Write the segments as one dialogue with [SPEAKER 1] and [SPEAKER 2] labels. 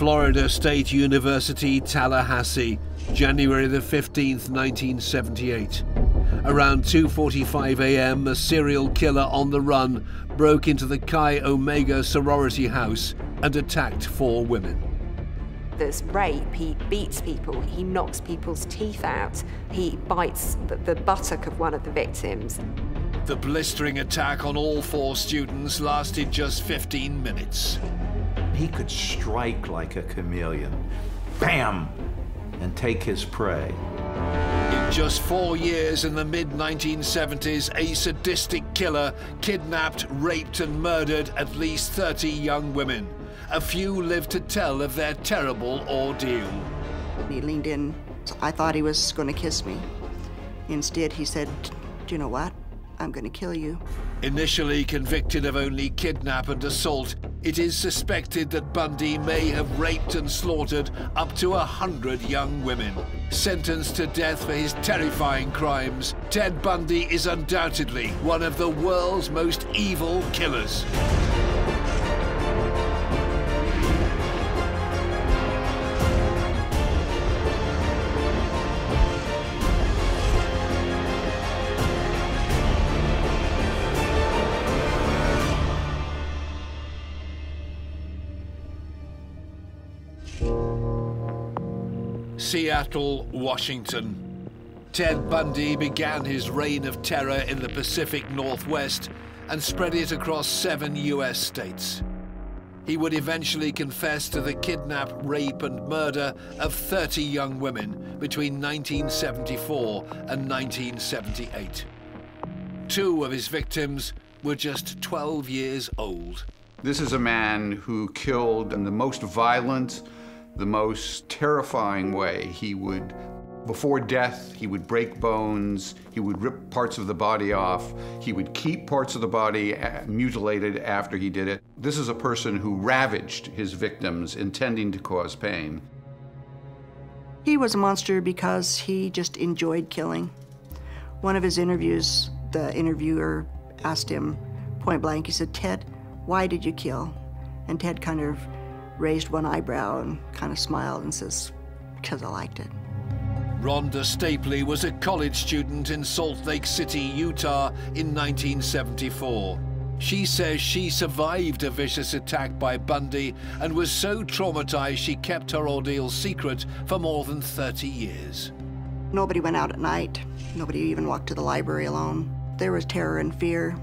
[SPEAKER 1] Florida State University, Tallahassee, January the 15th, 1978. Around 2.45 a.m., a serial killer on the run broke into the Chi Omega sorority house and attacked four women.
[SPEAKER 2] There's rape, he beats people, he knocks people's teeth out, he bites the, the buttock of one of the victims.
[SPEAKER 1] The blistering attack on all four students lasted just 15 minutes.
[SPEAKER 3] He could strike like a chameleon. Bam! And take his prey.
[SPEAKER 1] In just four years in the mid-1970s, a sadistic killer kidnapped, raped and murdered at least 30 young women. A few lived to tell of their terrible ordeal.
[SPEAKER 4] He leaned in. I thought he was going to kiss me. Instead, he said, do you know what? I'm going to kill you.
[SPEAKER 1] Initially convicted of only kidnap and assault, it is suspected that Bundy may have raped and slaughtered up to a hundred young women. Sentenced to death for his terrifying crimes, Ted Bundy is undoubtedly one of the world's most evil killers. Seattle, Washington. Ted Bundy began his reign of terror in the Pacific Northwest and spread it across seven US states. He would eventually confess to the kidnap, rape and murder of 30 young women between 1974 and 1978. Two of his victims were just 12 years old.
[SPEAKER 5] This is a man who killed in the most violent, the most terrifying way. He would, before death, he would break bones, he would rip parts of the body off, he would keep parts of the body uh, mutilated after he did it. This is a person who ravaged his victims, intending to cause pain.
[SPEAKER 4] He was a monster because he just enjoyed killing. One of his interviews, the interviewer asked him point blank, he said, Ted, why did you kill? And Ted kind of raised one eyebrow and kind of smiled and says, because I liked it.
[SPEAKER 1] Rhonda Stapley was a college student in Salt Lake City, Utah in 1974. She says she survived a vicious attack by Bundy and was so traumatized she kept her ordeal secret for more than 30 years.
[SPEAKER 4] Nobody went out at night. Nobody even walked to the library alone. There was terror and fear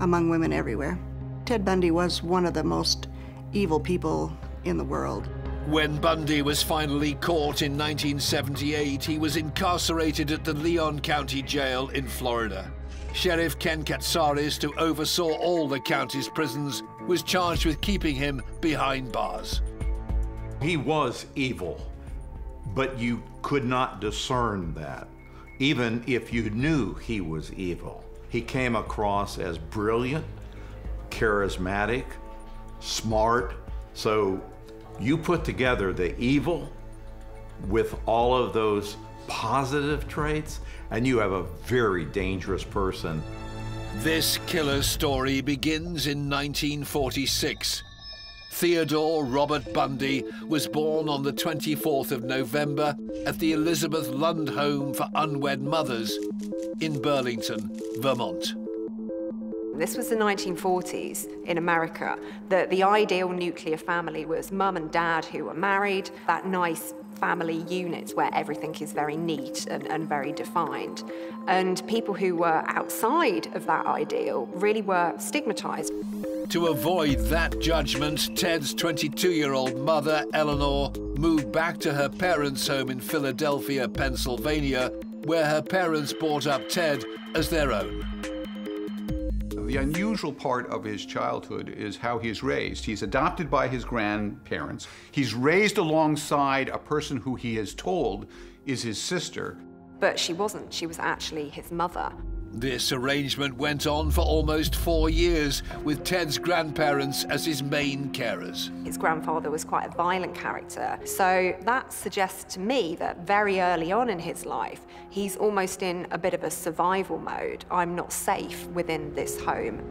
[SPEAKER 4] among women everywhere. Ted Bundy was one of the most evil people in the world.
[SPEAKER 1] When Bundy was finally caught in 1978, he was incarcerated at the Leon County Jail in Florida. Sheriff Ken Katsaris, who oversaw all the county's prisons, was charged with keeping him behind bars.
[SPEAKER 3] He was evil, but you could not discern that, even if you knew he was evil. He came across as brilliant, charismatic, smart, so you put together the evil with all of those positive traits, and you have a very dangerous person.
[SPEAKER 1] This killer's story begins in 1946. Theodore Robert Bundy was born on the 24th of November at the Elizabeth Lund Home for Unwed Mothers in Burlington, Vermont.
[SPEAKER 2] This was the 1940s in America. The, the ideal nuclear family was mum and dad who were married, that nice family unit where everything is very neat and, and very defined. And people who were outside of that ideal really were stigmatized.
[SPEAKER 1] To avoid that judgment, Ted's 22-year-old mother, Eleanor, moved back to her parents' home in Philadelphia, Pennsylvania, where her parents brought up Ted as their own.
[SPEAKER 5] The unusual part of his childhood is how he's raised. He's adopted by his grandparents. He's raised alongside a person who he is told is his sister.
[SPEAKER 2] But she wasn't. She was actually his mother.
[SPEAKER 1] This arrangement went on for almost four years, with Ted's grandparents as his main carers.
[SPEAKER 2] His grandfather was quite a violent character, so that suggests to me that very early on in his life, he's almost in a bit of a survival mode. I'm not safe within this home.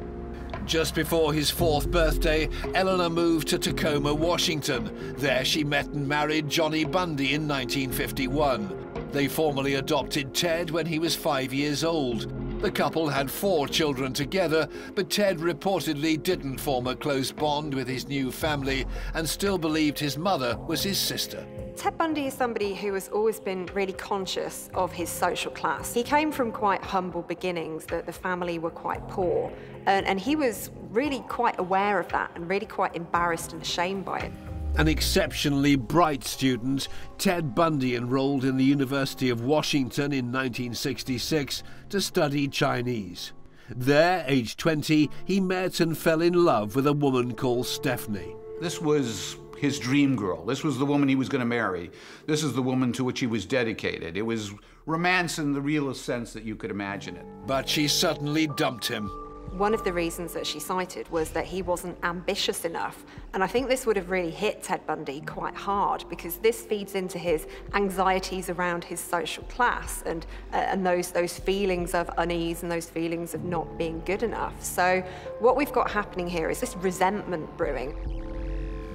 [SPEAKER 1] Just before his fourth birthday, Eleanor moved to Tacoma, Washington. There she met and married Johnny Bundy in 1951. They formally adopted Ted when he was five years old. The couple had four children together, but Ted reportedly didn't form a close bond with his new family and still believed his mother was his sister.
[SPEAKER 2] Ted Bundy is somebody who has always been really conscious of his social class. He came from quite humble beginnings, that the family were quite poor, and, and he was really quite aware of that and really quite embarrassed and ashamed by it.
[SPEAKER 1] An exceptionally bright student, Ted Bundy enrolled in the University of Washington in 1966 to study Chinese. There, aged 20, he met and fell in love with a woman called Stephanie.
[SPEAKER 5] This was his dream girl. This was the woman he was going to marry. This is the woman to which he was dedicated. It was romance in the realest sense that you could imagine it.
[SPEAKER 1] But she suddenly dumped him.
[SPEAKER 2] One of the reasons that she cited was that he wasn't ambitious enough. And I think this would have really hit Ted Bundy quite hard because this feeds into his anxieties around his social class and, uh, and those, those feelings of unease and those feelings of not being good enough. So what we've got happening here is this resentment brewing.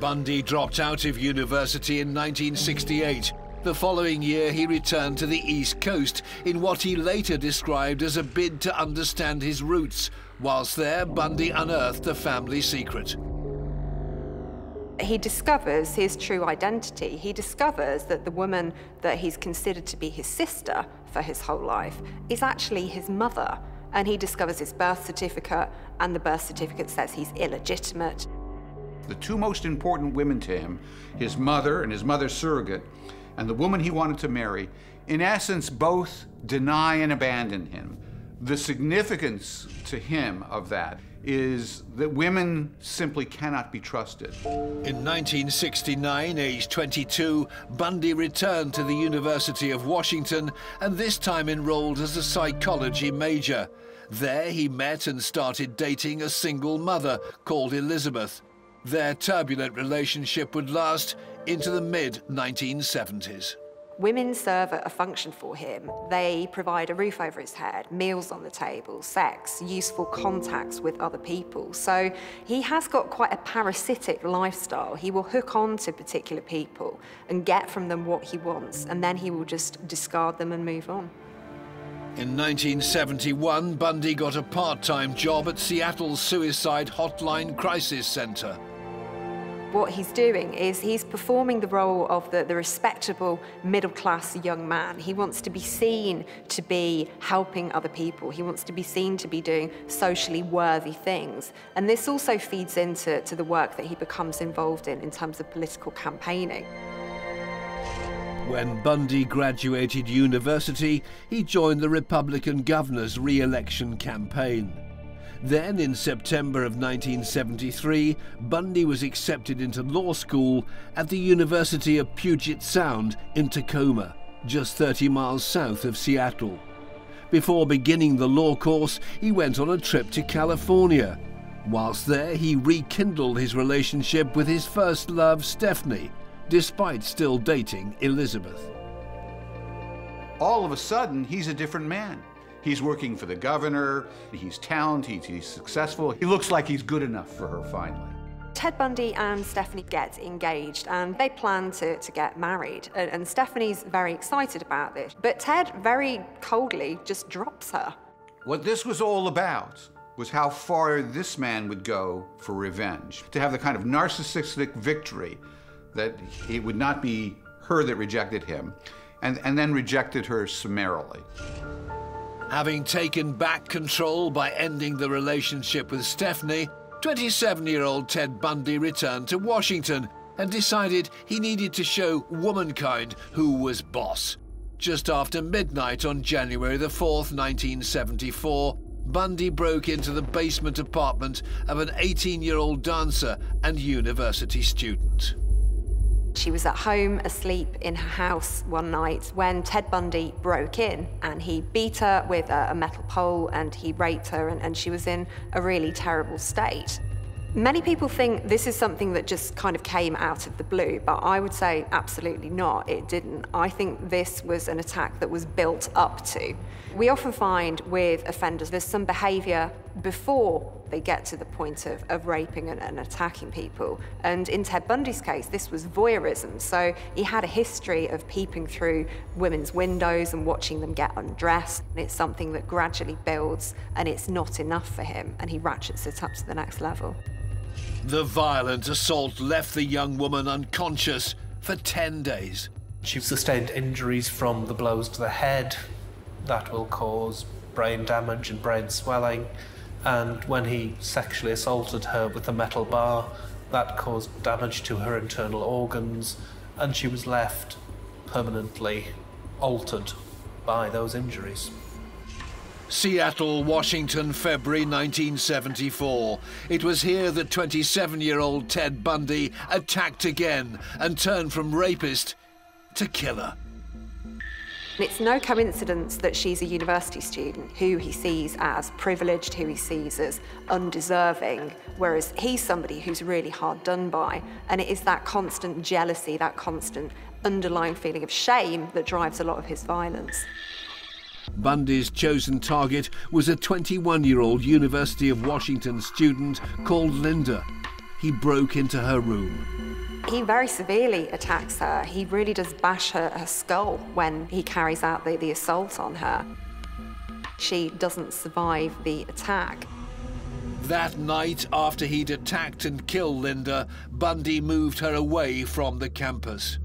[SPEAKER 1] Bundy dropped out of university in 1968. The following year, he returned to the East Coast in what he later described as a bid to understand his roots. Whilst there, Bundy unearthed a family secret.
[SPEAKER 2] He discovers his true identity. He discovers that the woman that he's considered to be his sister for his whole life is actually his mother. And he discovers his birth certificate, and the birth certificate says he's illegitimate.
[SPEAKER 5] The two most important women to him, his mother and his mother's surrogate, and the woman he wanted to marry, in essence, both deny and abandon him. The significance to him of that is that women simply cannot be trusted.
[SPEAKER 1] In 1969, aged 22, Bundy returned to the University of Washington and this time enrolled as a psychology major. There he met and started dating a single mother called Elizabeth. Their turbulent relationship would last into the mid 1970s.
[SPEAKER 2] Women serve a function for him. They provide a roof over his head, meals on the table, sex, useful contacts with other people. So he has got quite a parasitic lifestyle. He will hook on to particular people and get from them what he wants, and then he will just discard them and move on.
[SPEAKER 1] In 1971, Bundy got a part-time job at Seattle's Suicide Hotline Crisis Center.
[SPEAKER 2] What he's doing is he's performing the role of the, the respectable middle-class young man. He wants to be seen to be helping other people. He wants to be seen to be doing socially worthy things. And this also feeds into to the work that he becomes involved in in terms of political campaigning.
[SPEAKER 1] When Bundy graduated university, he joined the Republican governor's re-election campaign. Then, in September of 1973, Bundy was accepted into law school at the University of Puget Sound in Tacoma, just 30 miles south of Seattle. Before beginning the law course, he went on a trip to California. Whilst there, he rekindled his relationship with his first love, Stephanie, despite still dating Elizabeth.
[SPEAKER 5] All of a sudden, he's a different man. He's working for the governor, he's talented, he's successful. He looks like he's good enough for her finally.
[SPEAKER 2] Ted Bundy and Stephanie get engaged and they plan to, to get married. And, and Stephanie's very excited about this. But Ted very coldly just drops her.
[SPEAKER 5] What this was all about was how far this man would go for revenge. To have the kind of narcissistic victory that it would not be her that rejected him, and, and then rejected her summarily.
[SPEAKER 1] Having taken back control by ending the relationship with Stephanie, 27-year-old Ted Bundy returned to Washington and decided he needed to show womankind who was boss. Just after midnight on January the 4th, 1974, Bundy broke into the basement apartment of an 18-year-old dancer and university student.
[SPEAKER 2] She was at home asleep in her house one night when Ted Bundy broke in and he beat her with a, metal pole and he raped her and, and she was in a really terrible state. Many people think this is something that just kind of came out of the blue, but I would say absolutely not. It didn't. I think this was an attack that was built up to. We often find with offenders there's some behaviour before they get to the point of, of raping and, and, attacking people. And in Ted Bundy's case, this was voyeurism. So he had a history of peeping through women's windows and watching them get undressed. And it's something that gradually builds, and it's not enough for him, and he ratchets it up to the next level.
[SPEAKER 1] The violent assault left the young woman unconscious for 10 days.
[SPEAKER 6] She sustained injuries from the blows to the head. That will cause brain damage and brain swelling. And when he sexually assaulted her with a metal bar, that caused damage to her internal organs, and she was left permanently altered by those injuries.
[SPEAKER 1] Seattle, Washington, February 1974. It was here that 27 year old Ted Bundy attacked again and turned from rapist to killer.
[SPEAKER 2] It's no coincidence that she's a university student who he sees as privileged, who he sees as undeserving, whereas he's somebody who's really hard done by. And it is that constant jealousy, that constant underlying feeling of shame that drives a lot of his violence.
[SPEAKER 1] Bundy's chosen target was a 21 year old University of Washington student called Linda. He broke into her room.
[SPEAKER 2] He very severely attacks her. He really does bash her, her skull when he carries out the, the assault on her. She doesn't survive the attack.
[SPEAKER 1] That night, after he'd attacked and killed Linda, Bundy moved her away from the campus.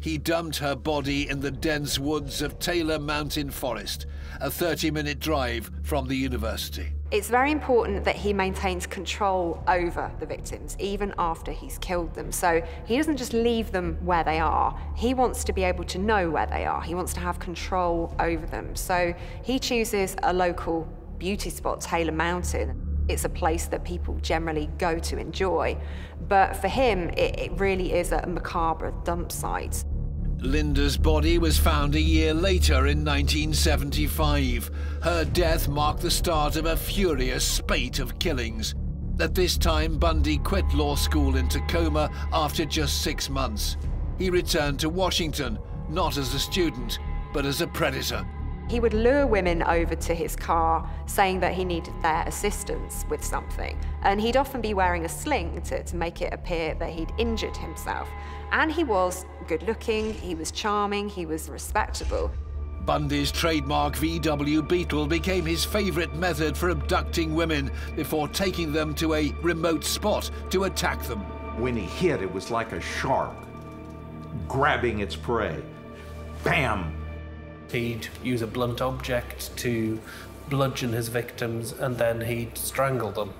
[SPEAKER 1] He dumped her body in the dense woods of Taylor Mountain Forest, a 30-minute drive from the university.
[SPEAKER 2] It's very important that he maintains control over the victims, even after he's killed them. So he doesn't just leave them where they are. He wants to be able to know where they are. He wants to have control over them. So he chooses a local beauty spot, Taylor Mountain. It's a place that people generally go to enjoy. But for him, it, it really is a macabre dump site.
[SPEAKER 1] Linda's body was found a year later in 1975. Her death marked the start of a furious spate of killings. At this time, Bundy quit law school in Tacoma after just six months. He returned to Washington, not as a student, but as a predator.
[SPEAKER 2] He would lure women over to his car, saying that he needed their assistance with something. And he'd often be wearing a sling to, to make it appear that he'd injured himself. And he was good looking, he was charming, he was respectable.
[SPEAKER 1] Bundy's trademark VW Beetle became his favourite method for abducting women before taking them to a remote spot to attack them.
[SPEAKER 3] When he hit, it was like a shark grabbing its prey. Bam!
[SPEAKER 6] He'd use a blunt object to bludgeon his victims and then he'd strangle them.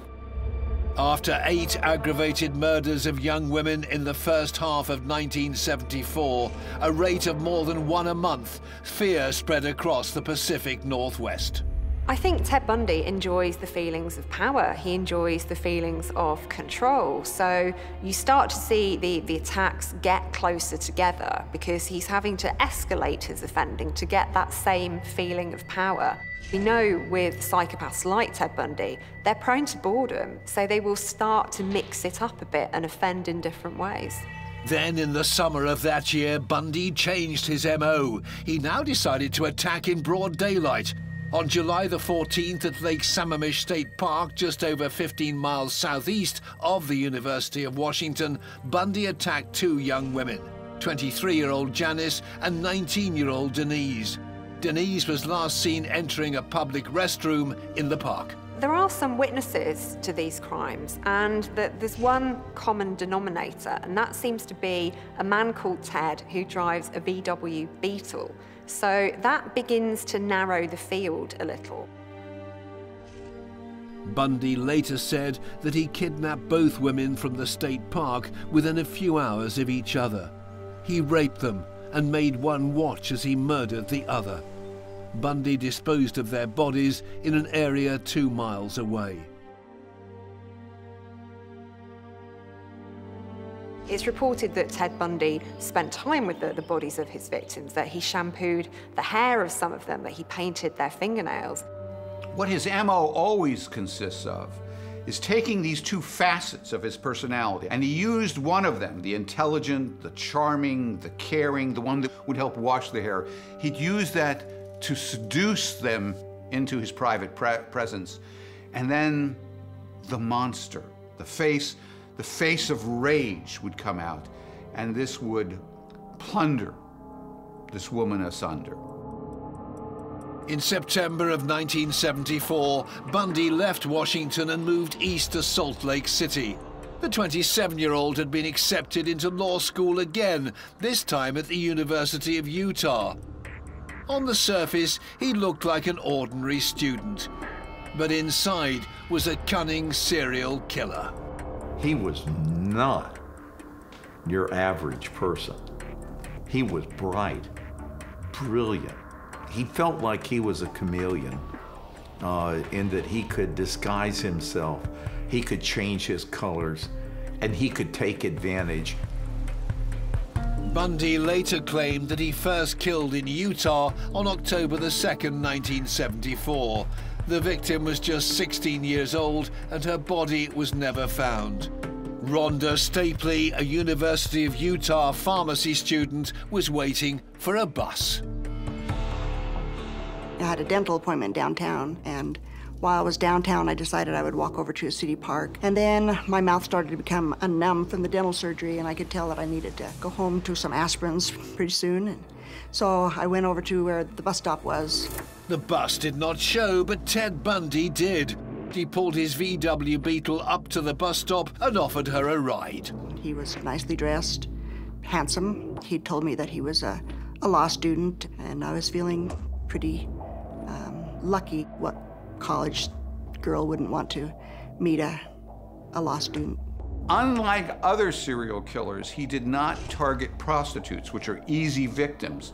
[SPEAKER 1] After eight aggravated murders of young women in the first half of 1974, a rate of more than one a month, fear spread across the Pacific Northwest.
[SPEAKER 2] I think Ted Bundy enjoys the feelings of power. He enjoys the feelings of control. So you start to see the, the attacks get closer together because he's having to escalate his offending to get that same feeling of power. We know with psychopaths like Ted Bundy, they're prone to boredom, so they will start to mix it up a bit and offend in different ways.
[SPEAKER 1] Then, in the summer of that year, Bundy changed his MO. He now decided to attack in broad daylight, on July the 14th at Lake Sammamish State Park, just over 15 miles southeast of the University of Washington, Bundy attacked two young women, 23-year-old Janice and 19-year-old Denise. Denise was last seen entering a public restroom in the park.
[SPEAKER 2] There are some witnesses to these crimes, and there's one common denominator, and that seems to be a man called Ted who drives a VW Beetle. So that begins to narrow the field a little.
[SPEAKER 1] Bundy later said that he kidnapped both women from the state park within a few hours of each other. He raped them and made one watch as he murdered the other. Bundy disposed of their bodies in an area two miles away.
[SPEAKER 2] It's reported that Ted Bundy spent time with the, the, bodies of his victims, that he shampooed the hair of some of them, that he painted their fingernails.
[SPEAKER 5] What his MO always consists of is taking these two facets of his personality, and he used one of them, the intelligent, the charming, the caring, the one that would help wash the hair. He'd use that to seduce them into his private pre presence. And then the monster, the face, the face of rage would come out, and this would plunder this woman asunder.
[SPEAKER 1] In September of 1974, Bundy left Washington and moved east to Salt Lake City. The 27-year-old had been accepted into law school again, this time at the University of Utah. On the surface, he looked like an ordinary student, but inside was a cunning serial killer.
[SPEAKER 3] He was not your average person. He was bright, brilliant, he felt like he was a chameleon uh, in that he could disguise himself, he could change his colors, and he could take advantage.
[SPEAKER 1] Bundy later claimed that he first killed in Utah on October the 2nd, 1974. The victim was just 16 years old and her body was never found. Rhonda Stapley, a University of Utah pharmacy student, was waiting for a bus.
[SPEAKER 4] I had a dental appointment downtown, and while I was downtown, I decided I would walk over to a city park. And then my mouth started to become numb from the dental surgery, and I could tell that I needed to go home to some aspirins pretty soon. And so I went over to where the bus stop was.
[SPEAKER 1] The bus did not show, but Ted Bundy did. He pulled his VW Beetle up to the bus stop and offered her a ride.
[SPEAKER 4] He was nicely dressed, handsome. He told me that he was a, a law student, and I was feeling pretty um, lucky. What college girl wouldn't want to meet a, a law student?
[SPEAKER 5] Unlike other serial killers, he did not target prostitutes, which are easy victims.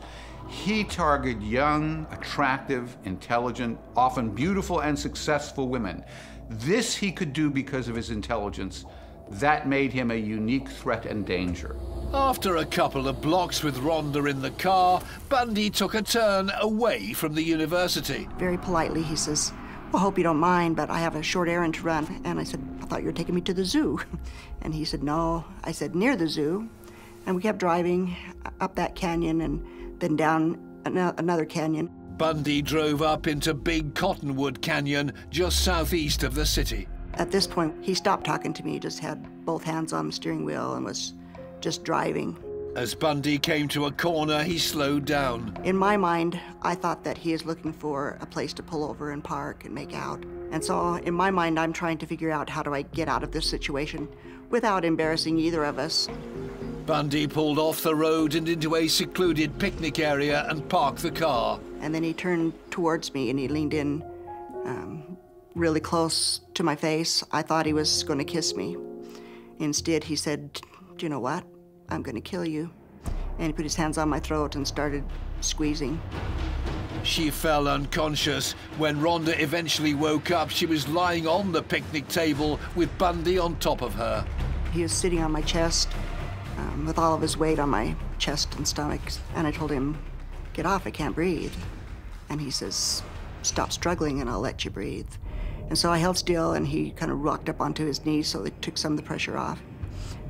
[SPEAKER 5] He targeted young, attractive, intelligent, often beautiful and successful women. This he could do because of his intelligence. That made him a unique threat and danger.
[SPEAKER 1] After a couple of blocks with Rhonda in the car, Bundy took a turn away from the university.
[SPEAKER 4] Very politely, he says, well, I hope you don't mind, but I have a short errand to run. And I said, I thought you were taking me to the zoo. And he said, no. I said, near the zoo. And we kept driving up that canyon and then down another canyon.
[SPEAKER 1] Bundy drove up into Big Cottonwood Canyon, just southeast of the city.
[SPEAKER 4] At this point, he stopped talking to me, just had both hands on the steering wheel and was just driving.
[SPEAKER 1] As Bundy came to a corner, he slowed down.
[SPEAKER 4] In my mind, I thought that he is looking for a place to pull over and park and make out. And so, in my mind, I'm trying to figure out how do I get out of this situation without embarrassing either of us.
[SPEAKER 1] Bundy pulled off the road and into a secluded picnic area and parked the car.
[SPEAKER 4] And then he turned towards me and he leaned in um, really close to my face. I thought he was going to kiss me. Instead, he said, Do you know what? I'm going to kill you. And he put his hands on my throat and started squeezing.
[SPEAKER 1] She fell unconscious. When Rhonda eventually woke up, she was lying on the picnic table with Bundy on top of her.
[SPEAKER 4] He was sitting on my chest um, with all of his weight on my chest and stomach. And I told him, Get off, I can't breathe. And he says, Stop struggling and I'll let you breathe. And so I held still and he kind of rocked up onto his knees so it took some of the pressure off.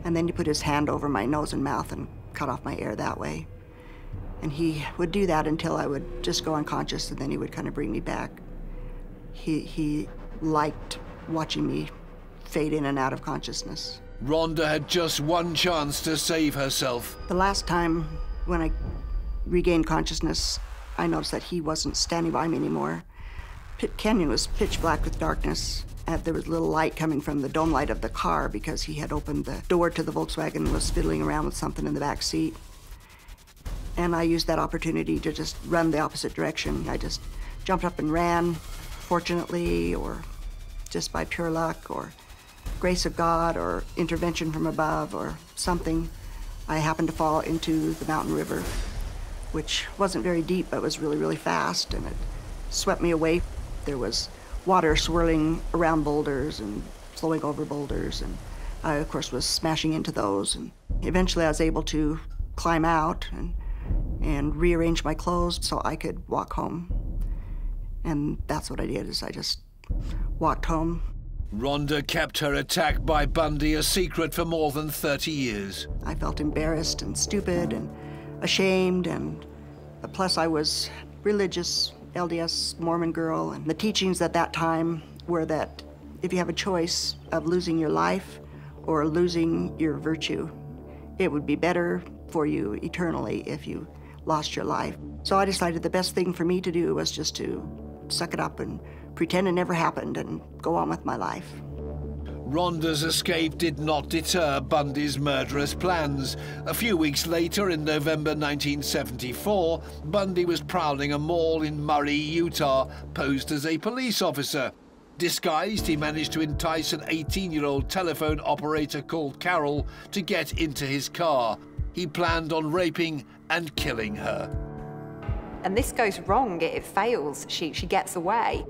[SPEAKER 4] And then he put his hand over my nose and mouth and cut off my air that way. And he would do that until I would just go unconscious and then he would kind of bring me back. He, he liked watching me fade in and out of consciousness.
[SPEAKER 1] Rhonda had just one chance to save herself.
[SPEAKER 4] The last time when I regained consciousness, I noticed that he wasn't standing by me anymore. Pit Canyon was pitch black with darkness. And there was a little light coming from the dome light of the car because he had opened the door to the Volkswagen and was fiddling around with something in the back seat. And I used that opportunity to just run the opposite direction. I just jumped up and ran, fortunately, or just by pure luck, or grace of God, or intervention from above, or something. I happened to fall into the mountain river, which wasn't very deep, but was really, really fast, and it swept me away. There was water swirling around boulders and flowing over boulders. And I, of course, was smashing into those. And eventually I was able to climb out and, and rearrange my clothes so I could walk home. And that's what I did is I just walked home.
[SPEAKER 1] Rhonda kept her attack by Bundy a secret for more than 30 years.
[SPEAKER 4] I felt embarrassed and stupid and ashamed, and plus I was religious, LDS Mormon girl, and the teachings at that time were that if you have a choice of losing your life or losing your virtue, it would be better for you eternally if you lost your life. So I decided the best thing for me to do was just to suck it up and pretend it never happened and go on with my life.
[SPEAKER 1] Rhonda's escape did not deter Bundy's murderous plans. A few weeks later, in November 1974, Bundy was prowling a mall in Murray, Utah, posed as a police officer. Disguised, he managed to entice an 18-year-old telephone operator called Carol to get into his car. He planned on raping and killing her.
[SPEAKER 2] And this goes wrong, it fails, she, she gets away.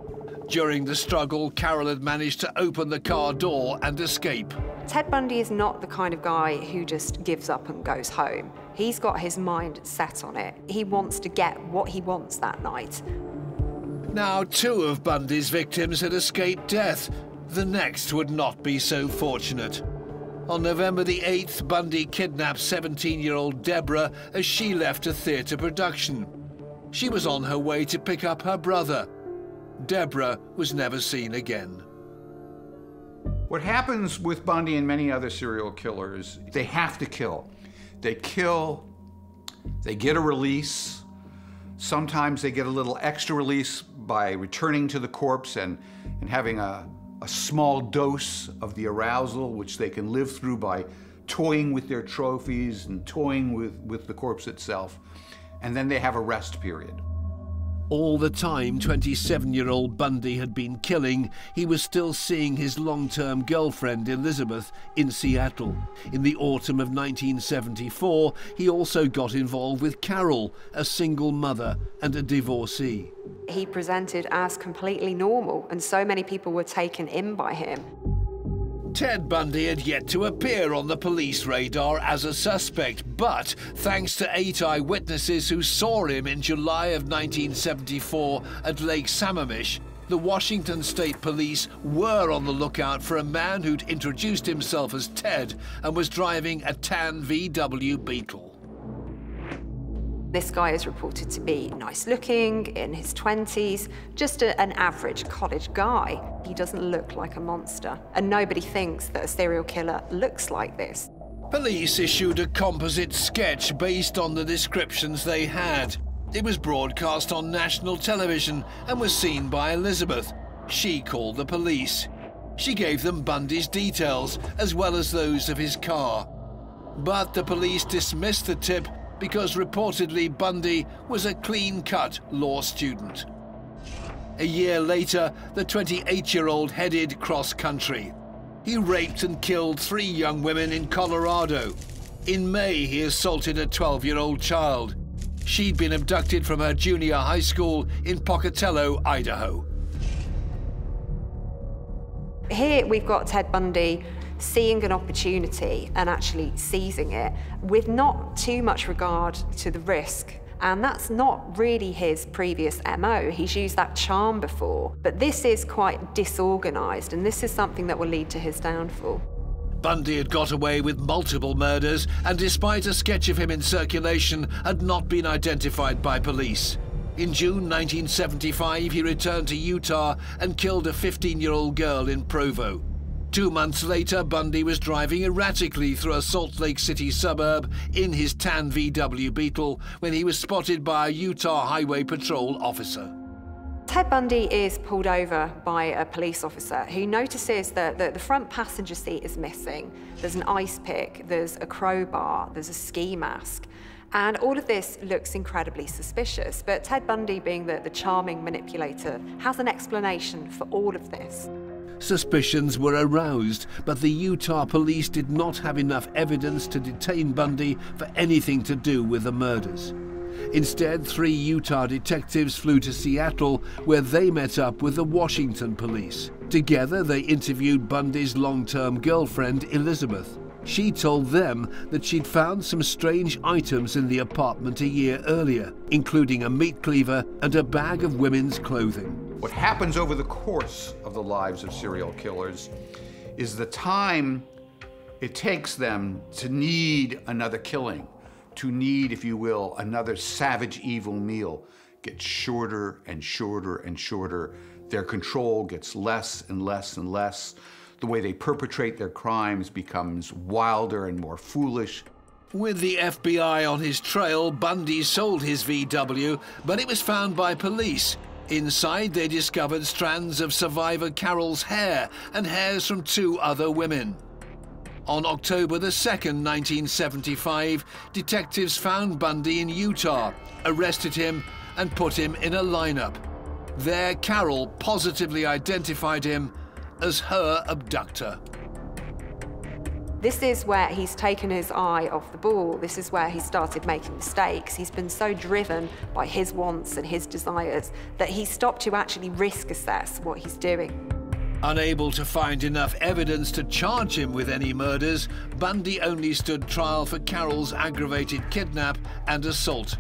[SPEAKER 1] During the struggle, Carol had managed to open the car door and escape.
[SPEAKER 2] Ted Bundy is not the kind of guy who just gives up and goes home. He's got his mind set on it. He wants to get what he wants that night.
[SPEAKER 1] Now, two of Bundy's victims had escaped death. The next would not be so fortunate. On November the 8th, Bundy kidnapped 17-year-old Deborah as she left a theatre production. She was on her way to pick up her brother. Deborah was never seen again.
[SPEAKER 5] What happens with Bundy and many other serial killers, they have to kill. They kill, they get a release. Sometimes they get a little extra release by returning to the corpse and, and having a, a small dose of the arousal, which they can live through by toying with their trophies and toying with, with the corpse itself. And then they have a rest period.
[SPEAKER 1] All the time 27-year-old Bundy had been killing, he was still seeing his long-term girlfriend Elizabeth in Seattle. In the autumn of 1974, he also got involved with Carol, a single mother and a divorcee.
[SPEAKER 2] He presented as completely normal, and so many people were taken in by him.
[SPEAKER 1] Ted Bundy had yet to appear on the police radar as a suspect, but thanks to eight eyewitnesses who saw him in July of 1974 at Lake Sammamish, the Washington State Police were on the lookout for a man who'd introduced himself as Ted and was driving a tan VW Beetle.
[SPEAKER 2] This guy is reported to be nice looking, in his 20s, just a, an average college guy. He doesn't look like a monster, and nobody thinks that a serial killer looks like this.
[SPEAKER 1] Police issued a composite sketch based on the descriptions they had. It was broadcast on national television and was seen by Elizabeth. She called the police. She gave them Bundy's details, as well as those of his car. But the police dismissed the tip because reportedly Bundy was a clean-cut law student. A year later, the 28-year-old headed cross-country. He raped and killed three young women in Colorado. In May, he assaulted a 12-year-old child. She'd been abducted from her junior high school in Pocatello, Idaho.
[SPEAKER 2] Here we've got Ted Bundy seeing an opportunity and actually seizing it with not too much regard to the risk. And that's not really his previous MO. He's used that charm before. But this is quite disorganized, and this is something that will lead to his downfall.
[SPEAKER 1] Bundy had got away with multiple murders, and despite a sketch of him in circulation, had not been identified by police. In June 1975, he returned to Utah and killed a 15-year-old girl in Provo. Two months later, Bundy was driving erratically through a Salt Lake City suburb in his tan VW Beetle when he was spotted by a Utah Highway Patrol officer.
[SPEAKER 2] Ted Bundy is pulled over by a police officer who notices that the, the, front passenger seat is missing. There's an ice pick, there's a crowbar, there's a ski mask. And all of this looks incredibly suspicious, but Ted Bundy, being the, the charming manipulator, has an explanation for all of this.
[SPEAKER 1] Suspicions were aroused, but the Utah police did not have enough evidence to detain Bundy for anything to do with the murders. Instead, three Utah detectives flew to Seattle, where they met up with the Washington police. Together, they interviewed Bundy's long-term girlfriend, Elizabeth. She told them that she'd found some strange items in the apartment a year earlier, including a meat cleaver and a bag of women's clothing.
[SPEAKER 5] What happens over the course of the lives of serial killers is the time it takes them to need another killing, to need, if you will, another savage evil meal gets shorter and shorter and shorter. Their control gets less and less and less. The way they perpetrate their crimes becomes wilder and more foolish.
[SPEAKER 1] With the FBI on his trail, Bundy sold his VW, but it was found by police. Inside, they discovered strands of survivor Carol's hair and hairs from two other women. On October the 2nd, 1975, detectives found Bundy in Utah, arrested him, and put him in a lineup. There, Carol positively identified him as her abductor.
[SPEAKER 2] This is where he's taken his eye off the ball. This is where he started making mistakes. He's been so driven by his wants and his desires that he stopped to actually risk assess what he's doing.
[SPEAKER 1] Unable to find enough evidence to charge him with any murders, Bundy only stood trial for Carol's aggravated kidnap and assault.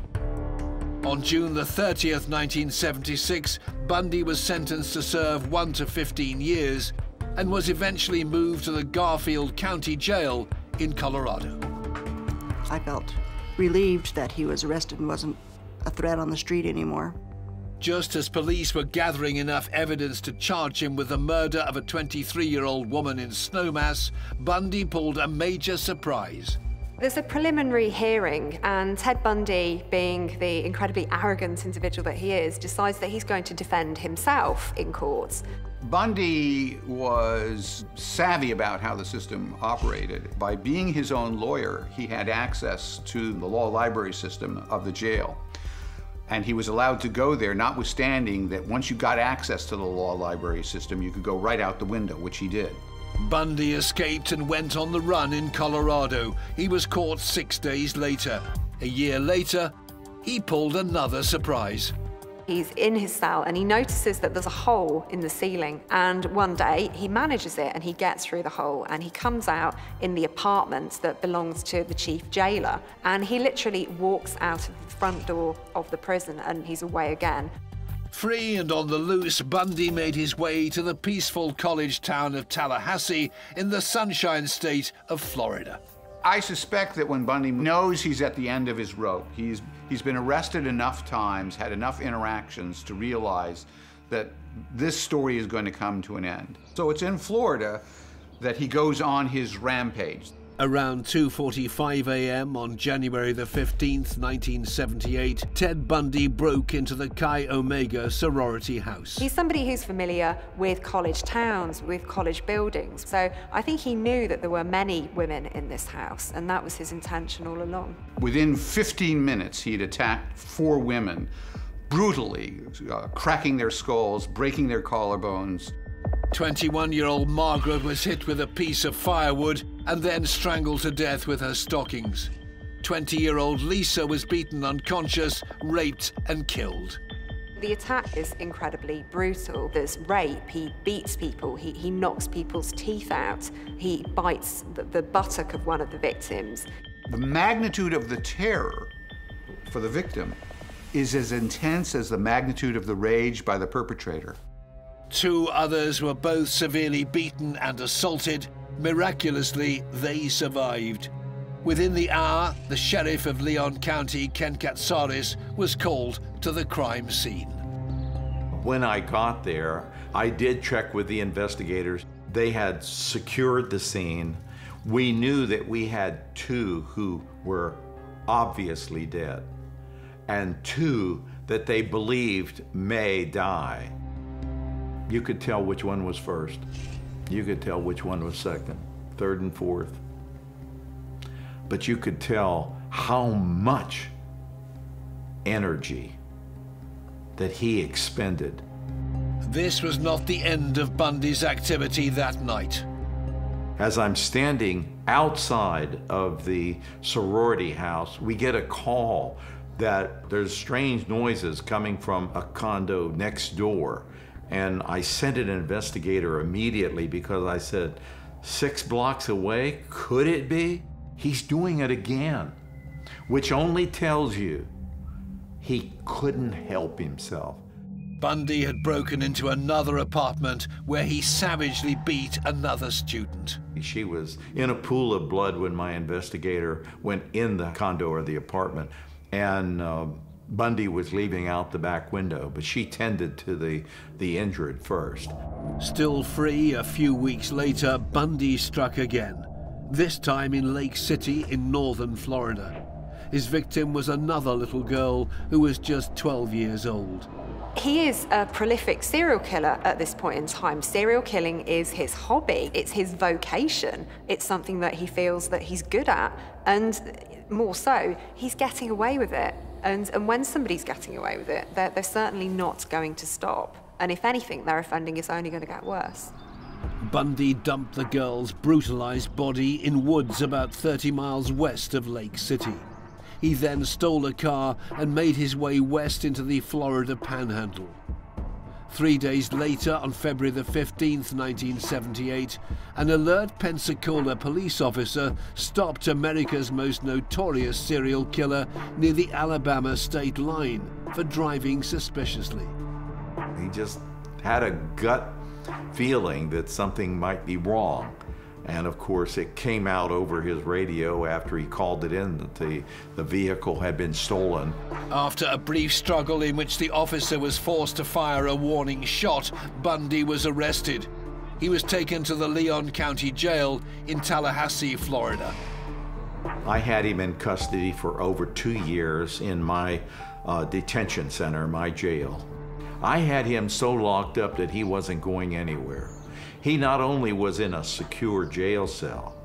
[SPEAKER 1] On June the 30th, 1976, Bundy was sentenced to serve 1 to 15 years and was eventually moved to the Garfield County Jail in Colorado.
[SPEAKER 4] I felt relieved that he was arrested and wasn't a threat on the street anymore.
[SPEAKER 1] Just as police were gathering enough evidence to charge him with the murder of a 23 year old woman in Snowmass, Bundy pulled a major surprise.
[SPEAKER 2] There's a preliminary hearing, and Ted Bundy, being the incredibly arrogant individual that he is, decides that he's going to defend himself in court.
[SPEAKER 5] Bundy was savvy about how the system operated. By being his own lawyer, he had access to the law library system of the jail. And he was allowed to go there, notwithstanding that once you got access to the law library system, you could go right out the window, which he did.
[SPEAKER 1] Bundy escaped and went on the run in Colorado. He was caught six days later. A year later, he pulled another surprise.
[SPEAKER 2] He's in his cell and he notices that there's a hole in the ceiling. And one day he manages it and he gets through the hole and he comes out in the apartment that belongs to the chief jailer. And he literally walks out of the front door of the prison and he's away again.
[SPEAKER 1] Free and on the loose, Bundy made his way to the peaceful college town of Tallahassee in the Sunshine State of Florida.
[SPEAKER 5] I suspect that when Bundy knows he's at the end of his rope, he's, he's been arrested enough times, had enough interactions to realize that this story is going to come to an end. So it's in Florida that he goes on his rampage.
[SPEAKER 1] Around 2:45 a.m. on January the 15th, 1978, Ted Bundy broke into the Chi Omega sorority house.
[SPEAKER 2] He's somebody who's familiar with college towns, with college buildings. So I think he knew that there were many women in this house, and that was his intention all along.
[SPEAKER 5] Within 15 minutes, he'd attacked four women brutally, uh, cracking their skulls, breaking their collarbones.
[SPEAKER 1] 21 year old Margaret was hit with a piece of firewood and then strangled to death with her stockings. 20 year old Lisa was beaten unconscious, raped, and killed.
[SPEAKER 2] The attack is incredibly brutal. There's rape, he beats people, he, he knocks people's teeth out, he bites the, the buttock of one of the victims.
[SPEAKER 5] The magnitude of the terror for the victim is as intense as the magnitude of the rage by the perpetrator.
[SPEAKER 1] Two others were both severely beaten and assaulted. Miraculously, they survived. Within the hour, the sheriff of Leon County, Ken Katsaris, was called to the crime scene.
[SPEAKER 3] When I got there, I did check with the investigators. They had secured the scene. We knew that we had two who were obviously dead, and two that they believed may die. You could tell which one was first. You could tell which one was second, third, and fourth. But you could tell how much energy that he expended.
[SPEAKER 1] This was not the end of Bundy's activity that night.
[SPEAKER 3] As I'm standing outside of the sorority house, we get a call that there's strange noises coming from a condo next door. And I sent an investigator immediately because I said, six blocks away, could it be? He's doing it again, which only tells you he couldn't help himself.
[SPEAKER 1] Bundy had broken into another apartment where he savagely beat another student.
[SPEAKER 3] She was in a pool of blood when my investigator went in the condo or the apartment. And uh, Bundy was leaving out the back window, but she tended to the, the injured first.
[SPEAKER 1] Still free a few weeks later, Bundy struck again, this time in Lake City in northern Florida. His victim was another little girl who was just 12 years old.
[SPEAKER 2] He is a prolific serial killer at this point in time. Serial killing is his hobby, it's his vocation. It's something that he feels that he's good at, and more so, he's getting away with it. And, and when somebody's getting away with it, they're, they're certainly not going to stop. And if anything, their offending is only going to get worse.
[SPEAKER 1] Bundy dumped the girl's brutalized body in woods about 30 miles west of Lake City. He then stole a car and made his way west into the Florida panhandle. Three days later, on February the 15th, 1978, an alert Pensacola police officer stopped America's most notorious serial killer near the Alabama state line for driving suspiciously.
[SPEAKER 3] He just had a gut feeling that something might be wrong. And of course, it came out over his radio after he called it in that the, the vehicle had been stolen.
[SPEAKER 1] After a brief struggle in which the officer was forced to fire a warning shot, Bundy was arrested. He was taken to the Leon County Jail in Tallahassee, Florida.
[SPEAKER 3] I had him in custody for over two years in my uh, detention center, my jail. I had him so locked up that he wasn't going anywhere. He not only was in a secure jail cell,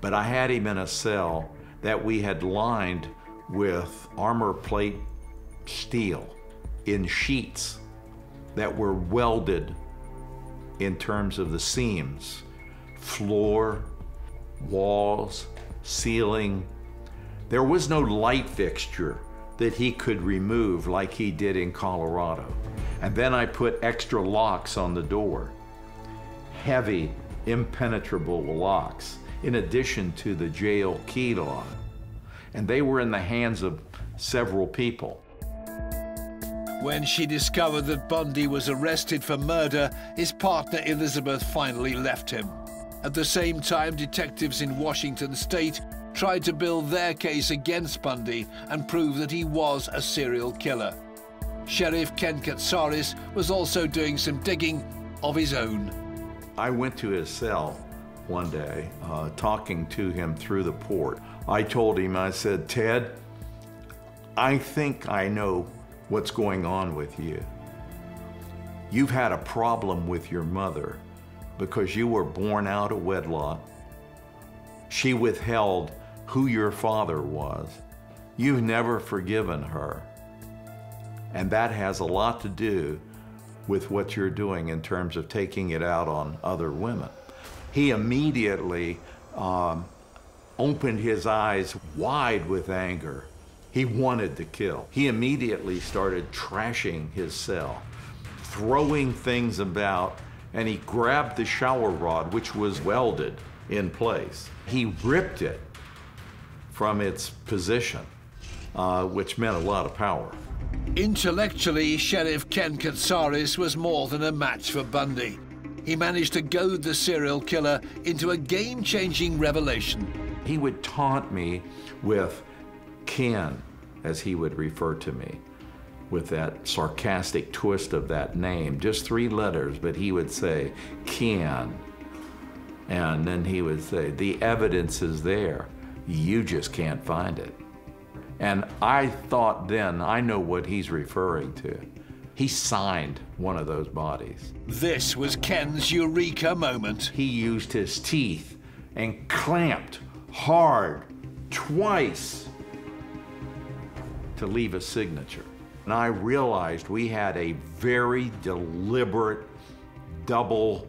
[SPEAKER 3] but I had him in a cell that we had lined with armor plate steel in sheets that were welded in terms of the seams, floor, walls, ceiling. There was no light fixture that he could remove like he did in Colorado. And then I put extra locks on the door heavy, impenetrable locks, in addition to the jail key lock. And they were in the hands of several people.
[SPEAKER 1] When she discovered that Bundy was arrested for murder, his partner Elizabeth finally left him. At the same time, detectives in Washington state tried to build their case against Bundy and prove that he was a serial killer. Sheriff Ken Katsaris was also doing some digging of his own.
[SPEAKER 3] I went to his cell one day, uh, talking to him through the port. I told him, I said, Ted, I think I know what's going on with you. You've had a problem with your mother because you were born out of wedlock. She withheld who your father was. You've never forgiven her. And that has a lot to do with what you're doing in terms of taking it out on other women. He immediately um, opened his eyes wide with anger. He wanted to kill. He immediately started trashing his cell, throwing things about, and he grabbed the shower rod, which was welded in place. He ripped it from its position, uh, which meant a lot of power.
[SPEAKER 1] Intellectually, Sheriff Ken Katsaris was more than a match for Bundy. He managed to goad the serial killer into a game-changing revelation.
[SPEAKER 3] He would taunt me with Ken, as he would refer to me, with that sarcastic twist of that name, just three letters, but he would say, Ken. And then he would say, the evidence is there. You just can't find it. And I thought then, I know what he's referring to. He signed one of those bodies.
[SPEAKER 1] This was Ken's eureka moment.
[SPEAKER 3] He used his teeth and clamped hard twice to leave a signature. And I realized we had a very deliberate double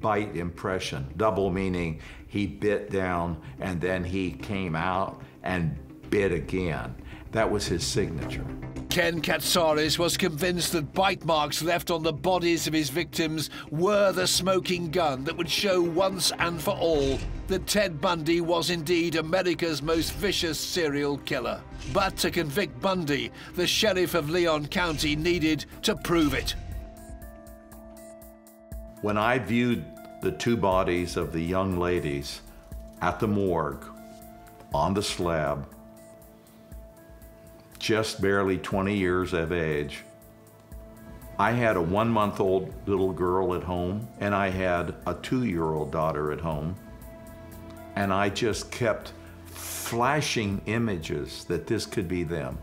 [SPEAKER 3] bite impression. Double meaning he bit down and then he came out and bid again. That was his signature.
[SPEAKER 1] Ken Katsaris was convinced that bite marks left on the bodies of his victims were the smoking gun that would show once and for all that Ted Bundy was indeed America's most vicious serial killer. But to convict Bundy, the sheriff of Leon County needed to prove it.
[SPEAKER 3] When I viewed the two bodies of the young ladies at the morgue on the slab, just barely 20 years of age. I had a one month old little girl at home, and I had a two year old daughter at home. And I just kept flashing images that this could be them.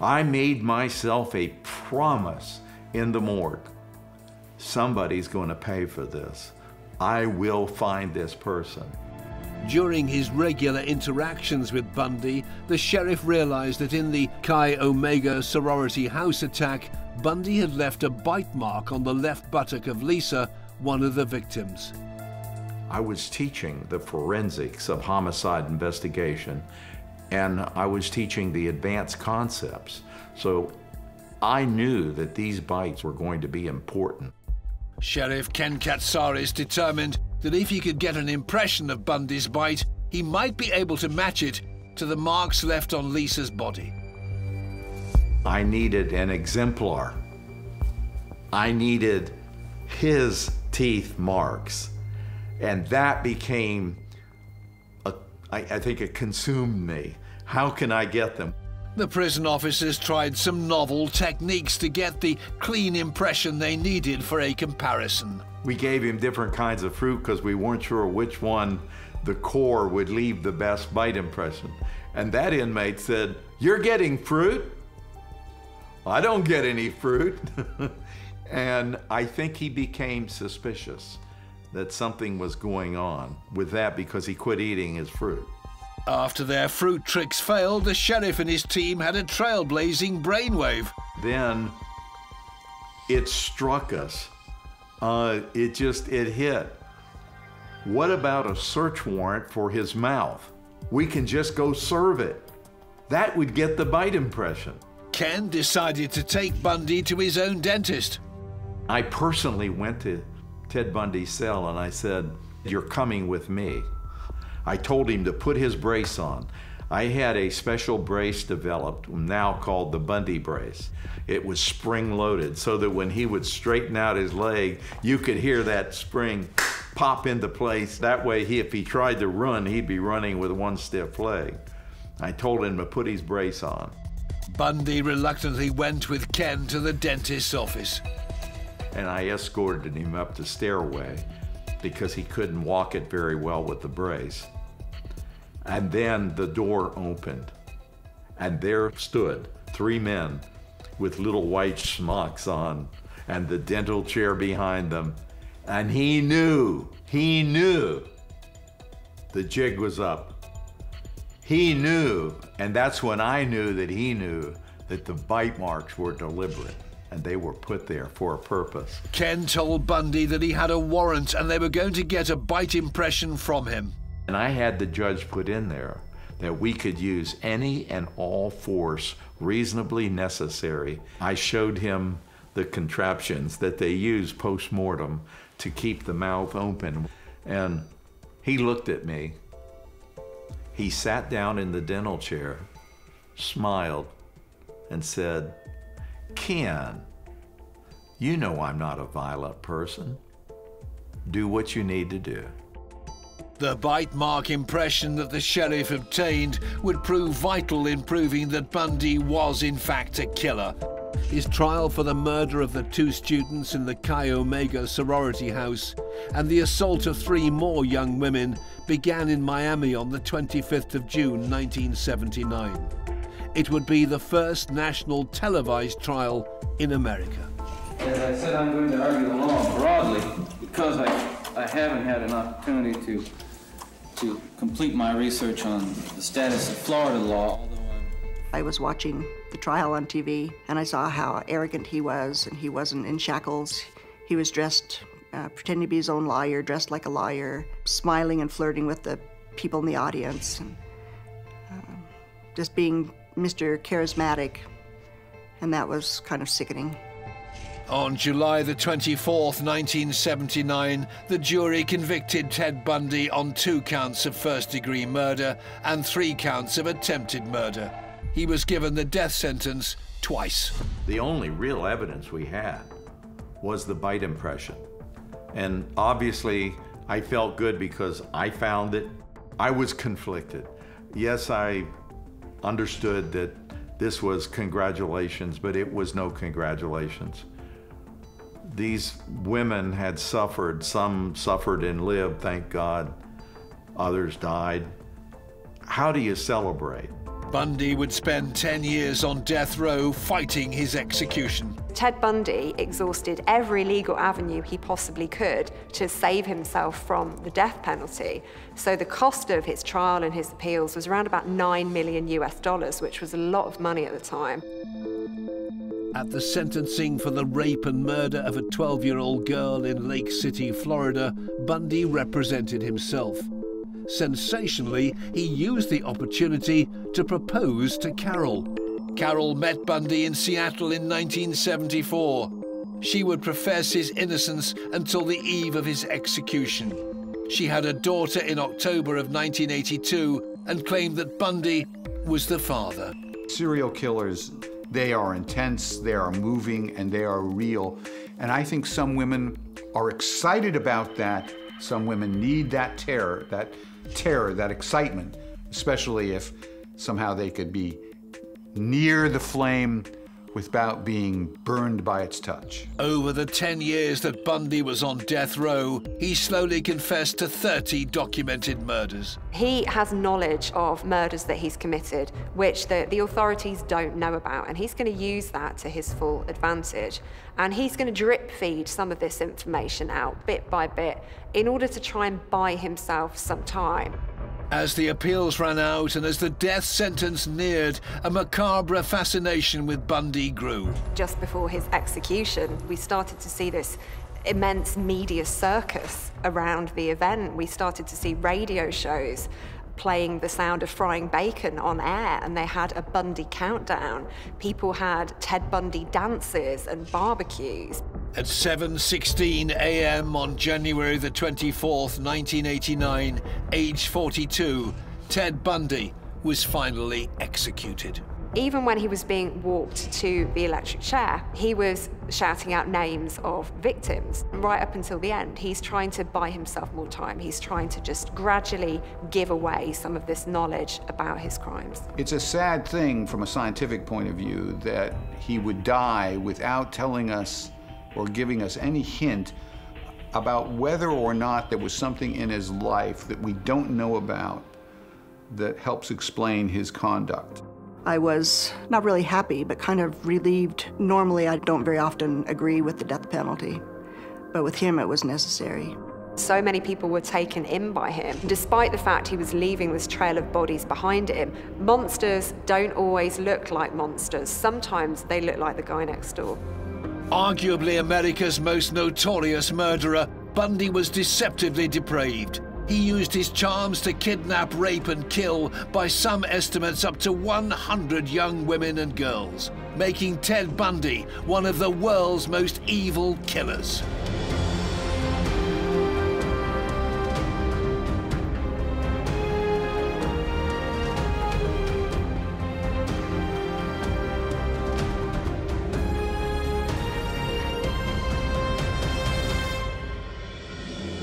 [SPEAKER 3] I made myself a promise in the morgue somebody's going to pay for this. I will find this person.
[SPEAKER 1] During his regular interactions with Bundy, the sheriff realized that in the Chi Omega sorority house attack, Bundy had left a bite mark on the left buttock of Lisa, one of the victims.
[SPEAKER 3] I was teaching the forensics of homicide investigation, and I was teaching the advanced concepts. So I knew that these bites were going to be important.
[SPEAKER 1] Sheriff Ken Katsaris determined that if he could get an impression of Bundy's bite, he might be able to match it to the marks left on Lisa's body.
[SPEAKER 3] I needed an exemplar. I needed his teeth marks. And that became, a, I, I think it consumed me. How can I get them?
[SPEAKER 1] The prison officers tried some novel techniques to get the clean impression they needed for a comparison.
[SPEAKER 3] We gave him different kinds of fruit because we weren't sure which one the core would leave the best bite impression. And that inmate said, You're getting fruit? I don't get any fruit. and I think he became suspicious that something was going on with that because he quit eating his fruit.
[SPEAKER 1] After their fruit tricks failed, the sheriff and his team had a trailblazing brainwave.
[SPEAKER 3] Then it struck us uh, it just, it hit. What about a search warrant for his mouth? We can just go serve it. That would get the bite impression.
[SPEAKER 1] Ken decided to take Bundy to his own dentist.
[SPEAKER 3] I personally went to Ted Bundy's cell and I said, You're coming with me. I told him to put his brace on. I had a special brace developed, now called the Bundy brace. It was spring loaded so that when he would straighten out his leg, you could hear that spring pop into place. That way, he, if he tried to run, he'd be running with one stiff leg. I told him to put his brace on.
[SPEAKER 1] Bundy reluctantly went with Ken to the dentist's office.
[SPEAKER 3] And I escorted him up the stairway because he couldn't walk it very well with the brace. And then the door opened, and there stood three men with little white smocks on and the dental chair behind them. And he knew, he knew the jig was up. He knew, and that's when I knew that he knew that the bite marks were deliberate and they were put there for a purpose.
[SPEAKER 1] Ken told Bundy that he had a warrant and they were going to get a bite impression from him.
[SPEAKER 3] And I had the judge put in there that we could use any and all force reasonably necessary. I showed him the contraptions that they use post mortem to keep the mouth open. And he looked at me. He sat down in the dental chair, smiled, and said, Ken, you know I'm not a violent person. Do what you need to do.
[SPEAKER 1] The bite mark impression that the sheriff obtained would prove vital in proving that Bundy was in fact a killer. His trial for the murder of the two students in the Chi Omega sorority house and the assault of three more young women began in Miami on the 25th of June 1979. It would be the first national televised trial in America.
[SPEAKER 7] As I said, I'm going to argue the law broadly because I, I haven't had an opportunity to to complete my research on the status of Florida law.
[SPEAKER 4] I was watching the trial on TV and I saw how arrogant he was, and he wasn't in shackles. He was dressed, uh, pretending to be his own lawyer, dressed like a lawyer, smiling and flirting with the people in the audience, and uh, just being Mr. Charismatic. And that was kind of sickening.
[SPEAKER 1] On July the 24th, 1979, the jury convicted Ted Bundy on two counts of first degree murder and three counts of attempted murder. He was given the death sentence twice.
[SPEAKER 3] The only real evidence we had was the bite impression. And obviously, I felt good because I found it. I was conflicted. Yes, I understood that this was congratulations, but it was no congratulations. These women had suffered. Some suffered and lived, thank God. Others died. How do you celebrate?
[SPEAKER 1] Bundy would spend 10 years on death row fighting his execution.
[SPEAKER 2] Ted Bundy exhausted every legal avenue he possibly could to save himself from the death penalty. So the cost of his trial and his appeals was around about 9 million US dollars, which was a lot of money at the time.
[SPEAKER 1] At the sentencing for the rape and murder of a 12 year old girl in Lake City, Florida, Bundy represented himself. Sensationally, he used the opportunity to propose to Carol. Carol met Bundy in Seattle in 1974. She would profess his innocence until the eve of his execution. She had a daughter in October of 1982 and claimed that Bundy was the father.
[SPEAKER 5] Serial killers, they are intense, they are moving, and they are real. And I think some women are excited about that. Some women need that terror, that terror, that excitement, especially if somehow they could be near the flame without being burned by its touch.
[SPEAKER 1] Over the 10 years that Bundy was on death row, he slowly confessed to 30 documented murders.
[SPEAKER 2] He has knowledge of murders that he's committed, which the, the authorities don't know about, and he's going to use that to his full advantage. And he's going to drip feed some of this information out bit by bit in order to try and buy himself some time.
[SPEAKER 1] As the appeals ran out and as the death sentence neared, a macabre fascination with Bundy grew.
[SPEAKER 2] Just before his execution, we started to see this immense media circus around the event. We started to see radio shows playing the sound of frying bacon on air, and they had a Bundy countdown. People had Ted Bundy dances and barbecues.
[SPEAKER 1] At 7:16 a.m. on January the 24th, 1989, age 42, Ted Bundy was finally executed.
[SPEAKER 2] Even when he was being walked to the electric chair, he was shouting out names of victims. Right up until the end, he's trying to buy himself more time. He's trying to just gradually give away some of this knowledge about his crimes.
[SPEAKER 5] It's a sad thing from a scientific point of view that he would die without telling us or giving us any hint about whether or not there was something in his life that we don't know about that helps explain his conduct.
[SPEAKER 4] I was not really happy, but kind of relieved. Normally, I don't very often agree with the death penalty, but with him, it was necessary.
[SPEAKER 2] So many people were taken in by him. Despite the fact he was leaving this trail of bodies behind him, monsters don't always look like monsters. Sometimes they look like the guy next door.
[SPEAKER 1] Arguably America's most notorious murderer, Bundy was deceptively depraved. He used his charms to kidnap, rape, and kill, by some estimates, up to 100 young women and girls, making Ted Bundy one of the world's most evil killers.